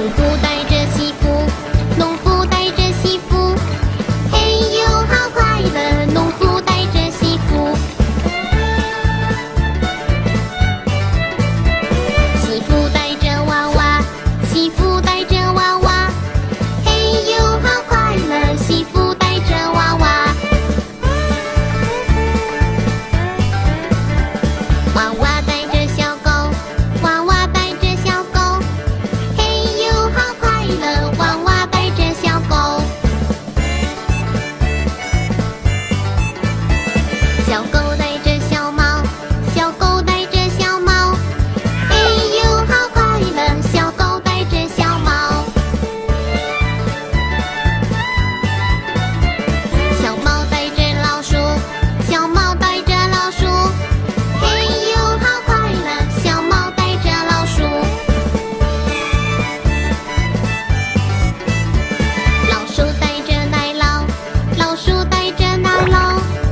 Chu 着那龙。